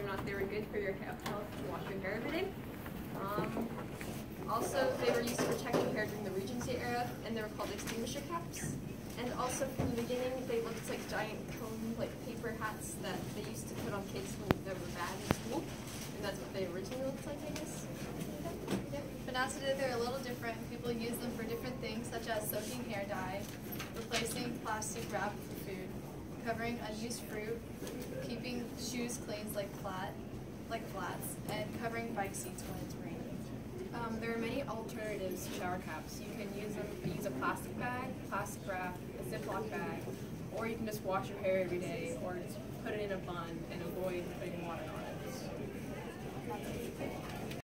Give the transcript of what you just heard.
good for your he- health to wash your hair every day. Um, also, they were used to protect your hair during the Regency era, and they were called extinguisher caps. And also, from the beginning, they looked like giant cone, like paper hats that they used to put on kids when they were bad in school. And that's what they originally looked like, I guess. Yep. But now today they're a little different. People use them for different things such as soaking hair dye, replacing plastic wrap for food, covering unused fruit, keeping like flat, like flats, and covering bike seats when it's raining. Um, there are many alternatives to shower caps. You can use use a plastic bag, plastic wrap, a Ziploc bag, or you can just wash your hair every day, or just put it in a bun and avoid putting water.